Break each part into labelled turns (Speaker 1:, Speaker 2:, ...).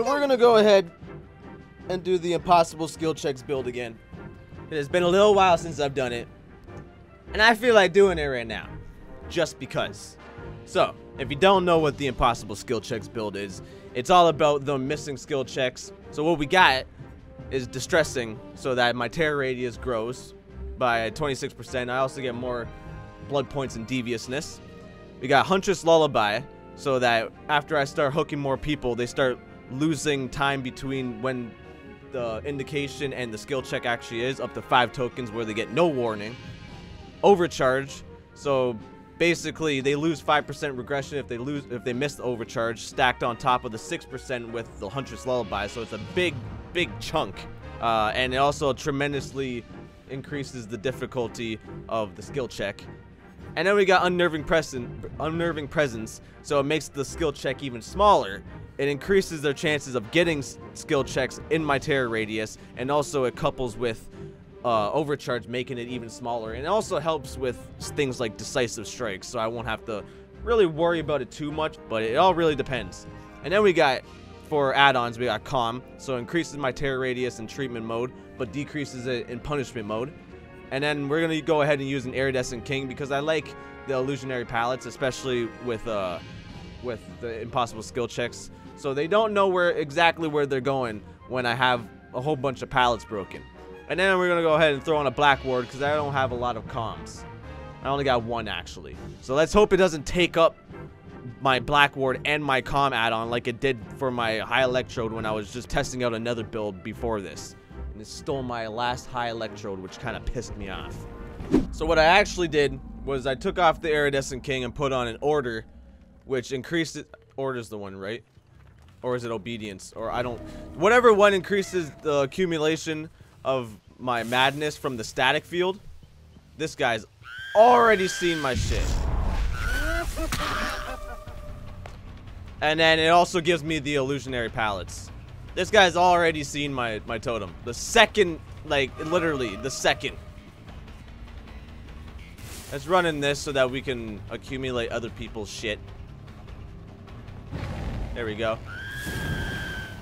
Speaker 1: So we're gonna go ahead and do the impossible skill checks build again. It has been a little while since I've done it. And I feel like doing it right now. Just because. So, if you don't know what the impossible skill checks build is, it's all about the missing skill checks. So what we got is distressing so that my terror radius grows by 26%. I also get more blood points and deviousness. We got Huntress Lullaby so that after I start hooking more people, they start losing time between when the indication and the skill check actually is up to five tokens where they get no warning. Overcharge. So basically they lose 5% regression if they lose if they miss the overcharge stacked on top of the 6% with the Huntress Lullaby. So it's a big big chunk. Uh, and it also tremendously increases the difficulty of the skill check. And then we got unnerving presence, unnerving presence, so it makes the skill check even smaller. It increases their chances of getting skill checks in my terror radius, and also it couples with uh, overcharge, making it even smaller. And it also helps with things like decisive strikes, so I won't have to really worry about it too much, but it all really depends. And then we got, for add-ons, we got Calm, so increases my terror radius in treatment mode, but decreases it in punishment mode. And then we're going to go ahead and use an Iridescent King because I like the illusionary pallets, especially with uh, with the impossible skill checks. So they don't know where exactly where they're going when I have a whole bunch of pallets broken. And then we're going to go ahead and throw on a black ward because I don't have a lot of Calms. I only got one actually. So let's hope it doesn't take up my black ward and my Calm add-on like it did for my high electrode when I was just testing out another build before this and it stole my last high electrode, which kind of pissed me off. So what I actually did was I took off the Iridescent King and put on an Order, which increased it. Order's the one, right? Or is it Obedience? Or I don't... Whatever one increases the accumulation of my madness from the static field. This guy's already seen my shit. And then it also gives me the illusionary pallets. This guy's already seen my, my totem. The second, like, literally, the second. Let's run in this so that we can accumulate other people's shit. There we go.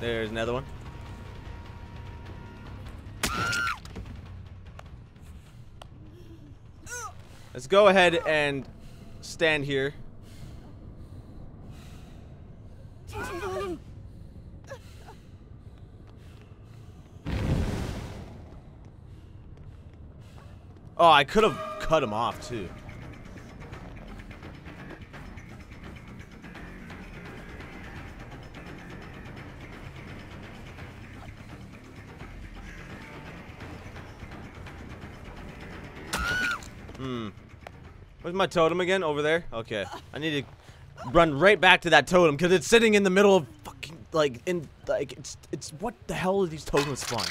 Speaker 1: There's another one. Let's go ahead and stand here. Oh, I could have cut him off too. Hmm. Where's my totem again? Over there? Okay. I need to run right back to that totem because it's sitting in the middle of fucking like in like it's it's what the hell are these totems spawns?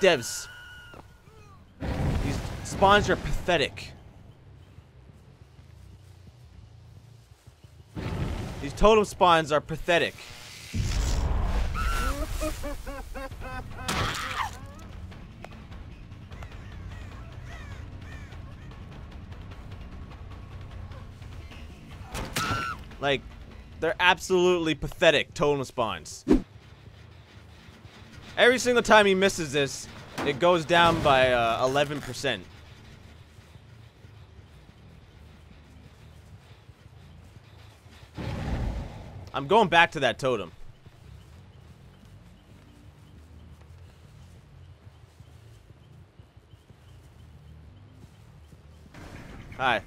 Speaker 1: Devs, These spawns are pathetic. These totem spawns are pathetic. Like, they're absolutely pathetic totem spawns. Every single time he misses this, it goes down by 11%. Uh, I'm going back to that totem. Hi.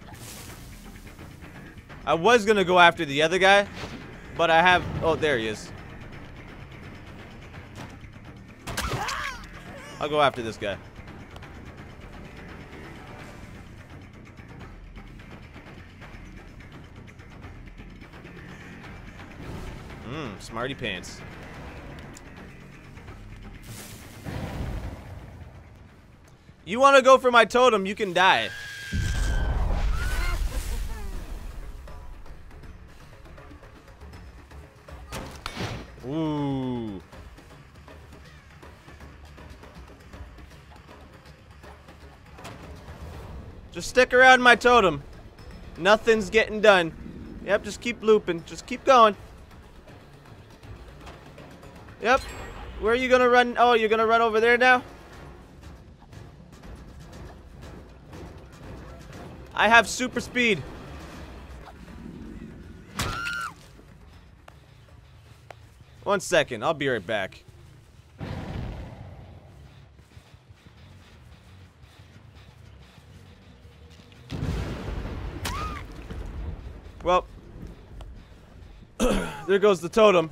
Speaker 1: I was gonna go after the other guy, but I have... Oh, there he is. I'll go after this guy. Mmm, smarty pants. You want to go for my totem, you can die. Just stick around my totem. Nothing's getting done. Yep, just keep looping. Just keep going. Yep. Where are you gonna run? Oh, you're gonna run over there now? I have super speed. One second, I'll be right back. There goes the totem.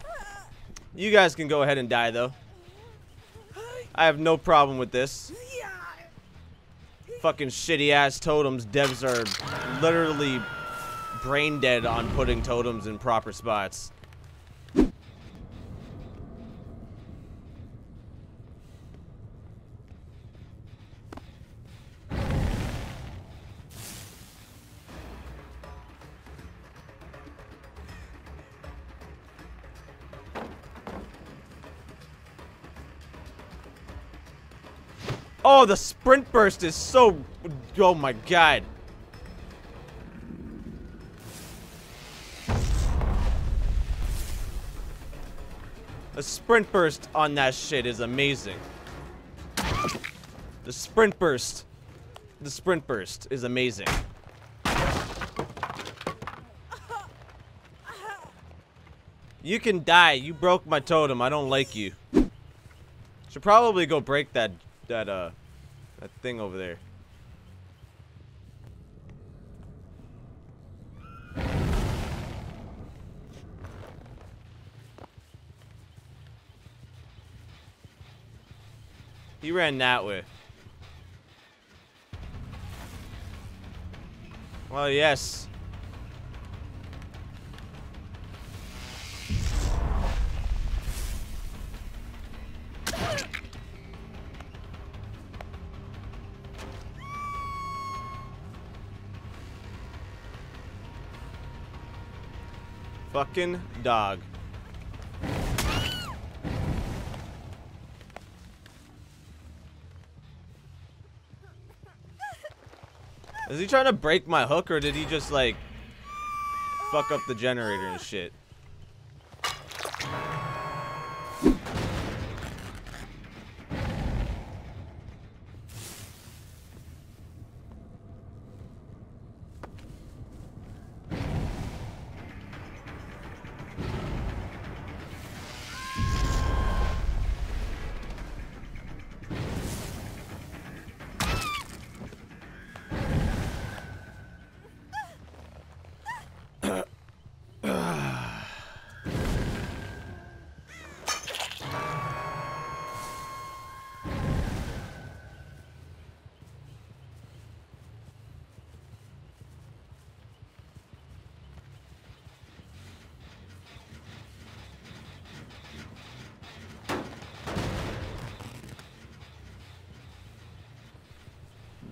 Speaker 1: You guys can go ahead and die, though. I have no problem with this. Fucking shitty ass totems. Devs are literally brain dead on putting totems in proper spots. Oh, the sprint burst is so... Oh my god. The sprint burst on that shit is amazing. The sprint burst. The sprint burst is amazing. You can die. You broke my totem. I don't like you. Should probably go break that that uh that thing over there. He ran that way. Well, yes. Fucking dog. Is he trying to break my hook or did he just like fuck up the generator and shit?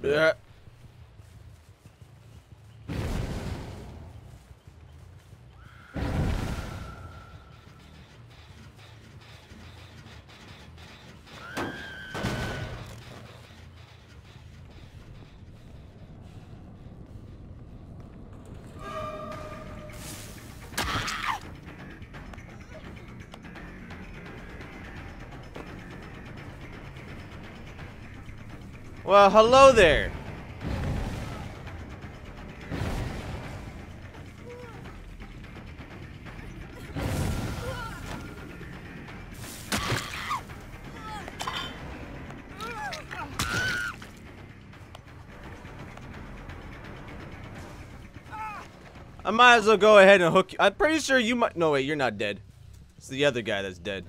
Speaker 1: Yeah. Well, hello there. I might as well go ahead and hook you. I'm pretty sure you might. No, wait, you're not dead. It's the other guy that's dead.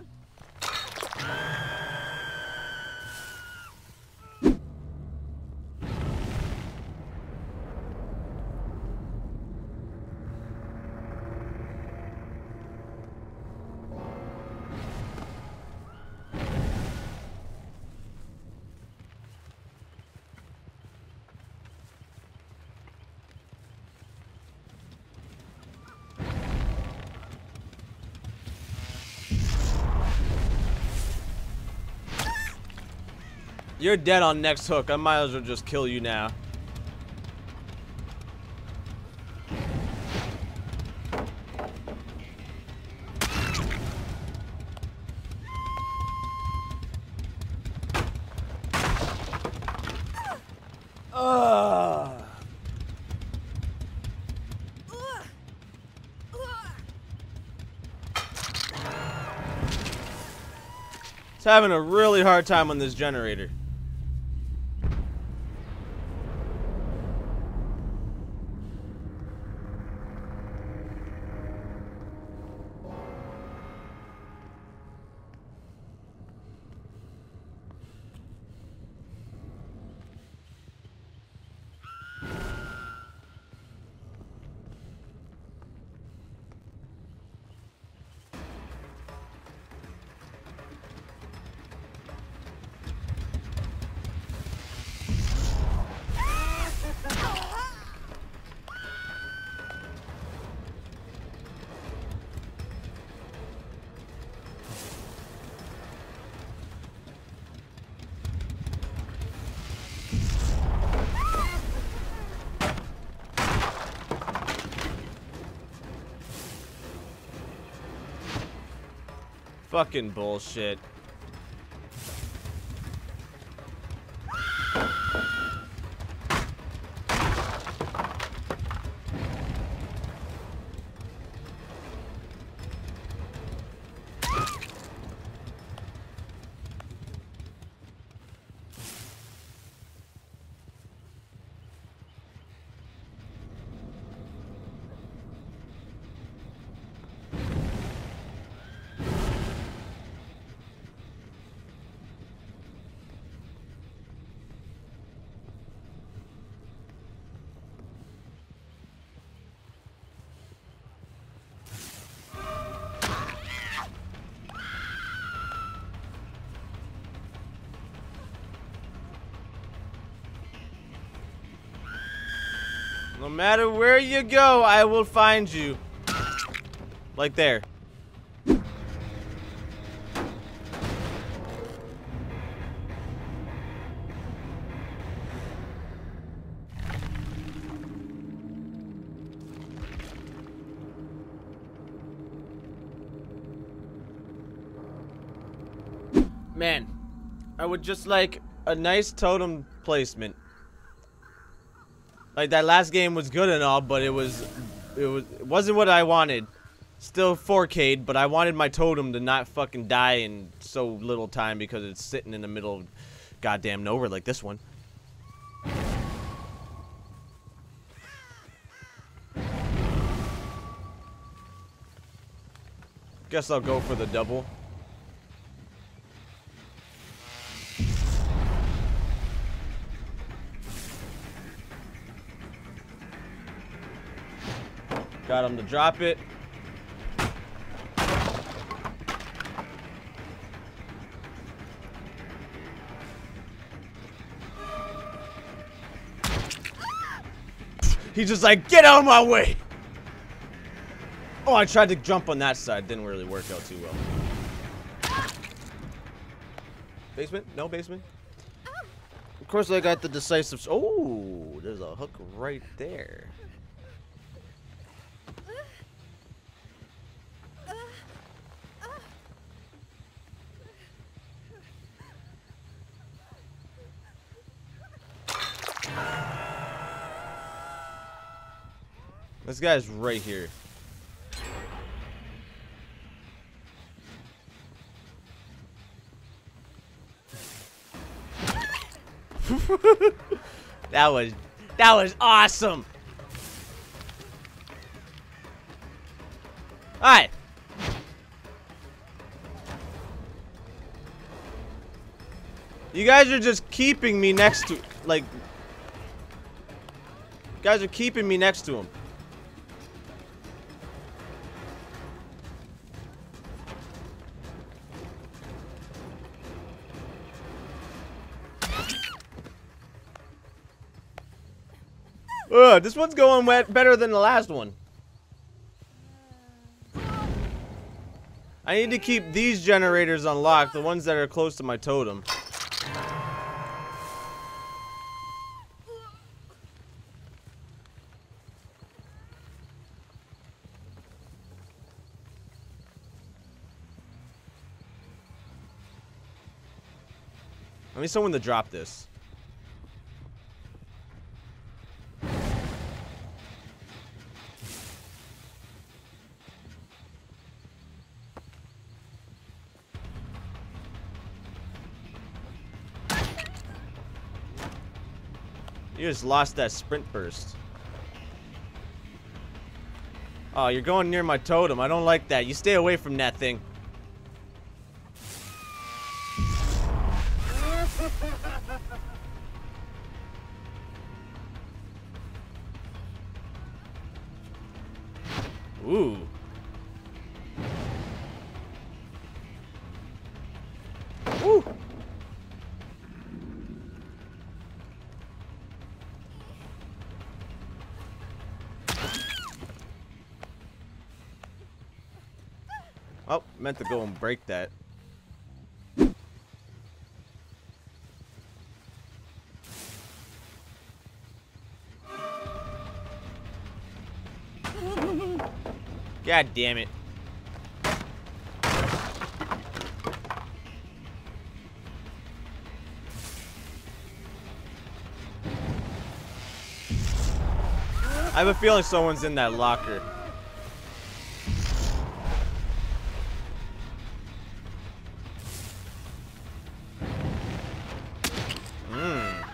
Speaker 1: You're dead on next hook. I might as well just kill you now. It's having a really hard time on this generator. Fucking bullshit. No matter where you go, I will find you. Like there. Man, I would just like a nice totem placement. Like that last game was good and all, but it was it was it wasn't what I wanted. Still 4K'd, but I wanted my totem to not fucking die in so little time because it's sitting in the middle of goddamn nowhere like this one. Guess I'll go for the double. Got him to drop it. He's just like, get out of my way! Oh, I tried to jump on that side. Didn't really work out too well. Basement? No basement? Of course I got the decisive... Oh, there's a hook right there. This guy's right here. that was that was awesome. Alright. You guys are just keeping me next to like you guys are keeping me next to him. Ugh, this one's going wet better than the last one. I need to keep these generators unlocked, the ones that are close to my totem. I need someone to drop this. You just lost that sprint burst. Oh, you're going near my totem. I don't like that. You stay away from that thing. Meant to go and break that. God damn it. I have a feeling someone's in that locker.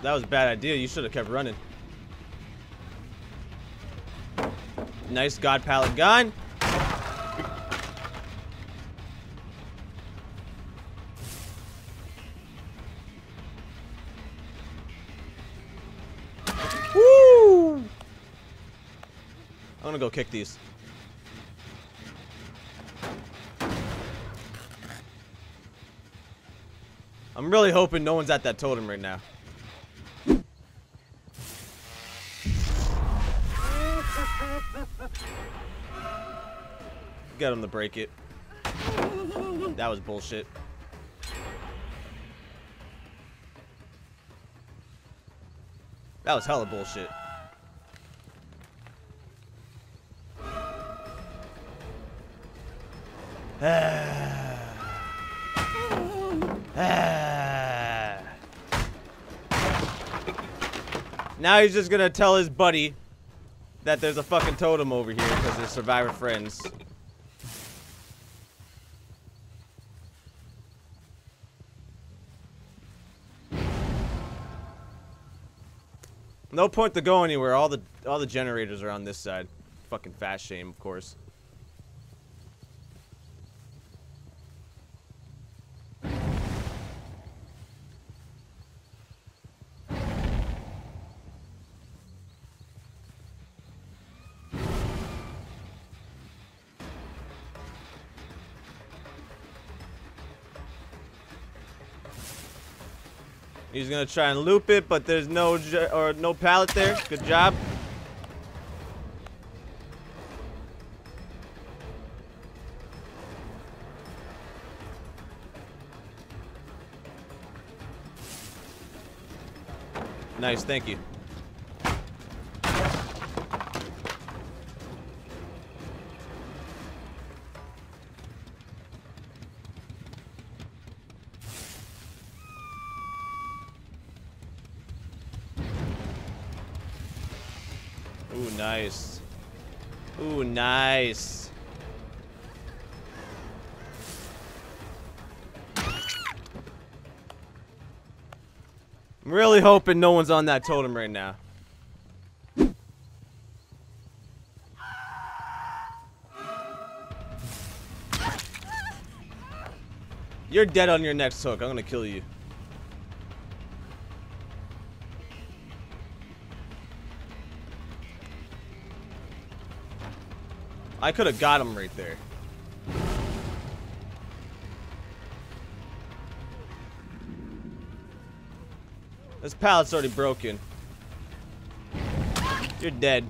Speaker 1: That was a bad idea. You should have kept running. Nice God Pallet gun. Woo! I'm gonna go kick these. I'm really hoping no one's at that totem right now. Get him to break it. That was bullshit. That was hella bullshit. now he's just gonna tell his buddy that there's a fucking totem over here because they're survivor friends. No point to go anywhere. All the all the generators are on this side. Fucking fast shame, of course. He's gonna try and loop it, but there's no or no pallet there. Good job. Nice, thank you. Nice. I'm really hoping no one's on that totem right now. You're dead on your next hook. I'm gonna kill you. I could have got him right there. This pallet's already broken. You're dead.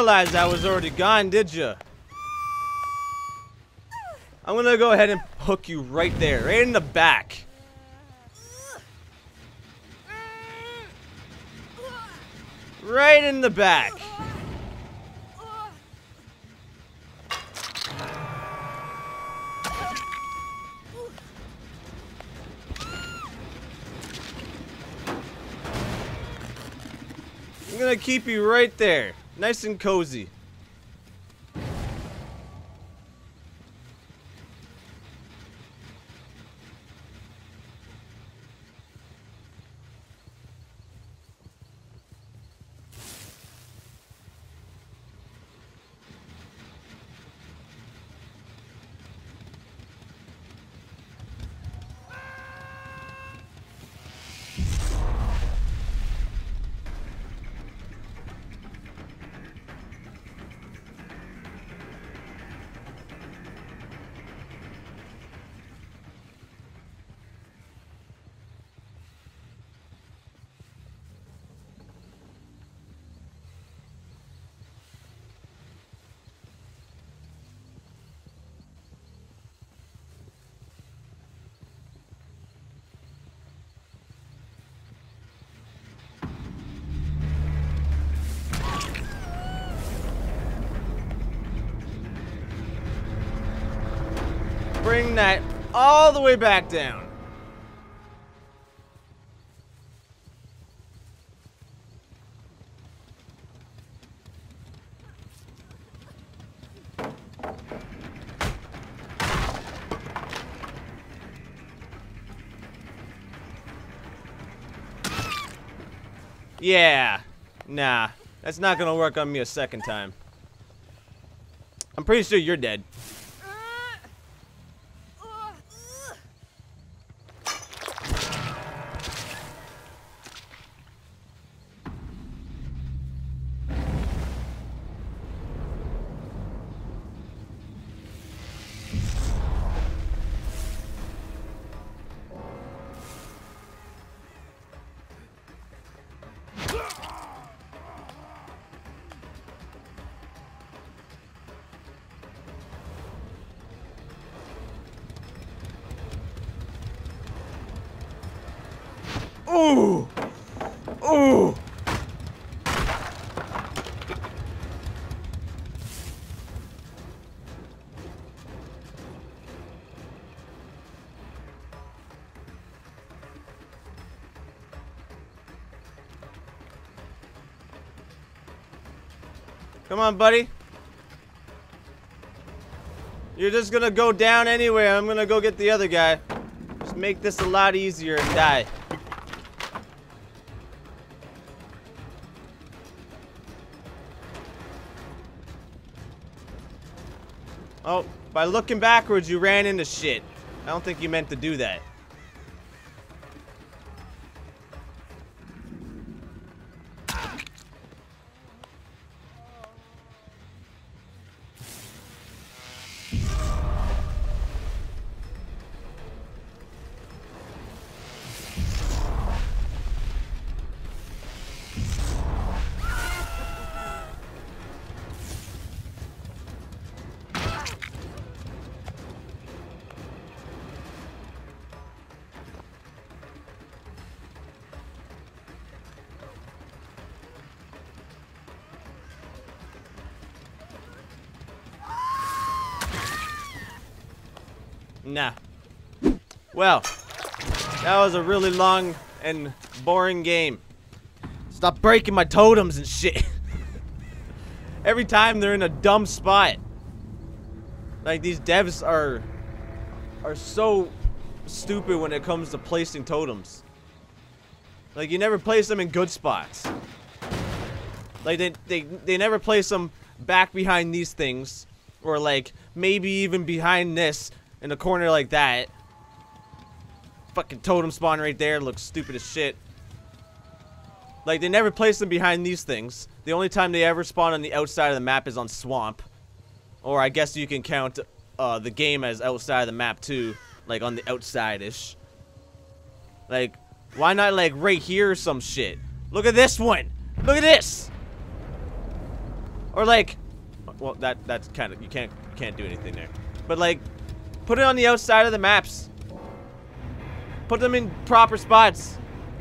Speaker 1: realize I was already gone, did you? I'm gonna go ahead and hook you right there, right in the back. Right in the back. I'm gonna keep you right there. Nice and cozy. Bring that all the way back down. Yeah. Nah. That's not gonna work on me a second time. I'm pretty sure you're dead. Ooh! Ooh! Come on, buddy. You're just gonna go down anyway. I'm gonna go get the other guy. Just make this a lot easier and die. By looking backwards, you ran into shit. I don't think you meant to do that. Well, that was a really long and boring game. Stop breaking my totems and shit. Every time they're in a dumb spot. Like these devs are are so stupid when it comes to placing totems. Like you never place them in good spots. Like they they they never place them back behind these things or like maybe even behind this in a corner like that. Fucking totem spawn right there looks stupid as shit. Like, they never place them behind these things. The only time they ever spawn on the outside of the map is on Swamp. Or I guess you can count uh, the game as outside of the map too. Like, on the outside-ish. Like, why not, like, right here or some shit? Look at this one! Look at this! Or, like... Well, that that's kind of... You can't, can't do anything there. But, like, Put it on the outside of the maps. Put them in proper spots.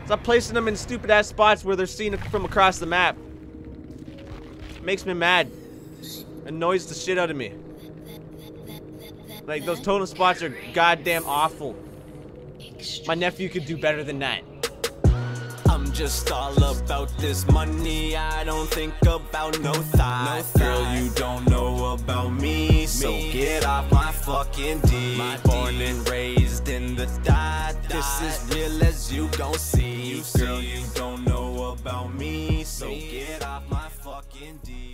Speaker 1: Stop placing them in stupid ass spots where they're seen from across the map. It makes me mad. Annoys the shit out of me. Like, those totem spots are goddamn awful. My nephew could do better than that.
Speaker 2: Just all about this money. I don't think about no thought. No Girl, you don't know about me, so get off my fucking D. My Born and raised in the dot. This is real as you gon' see. Girl, you don't know about me, so get off my fucking D.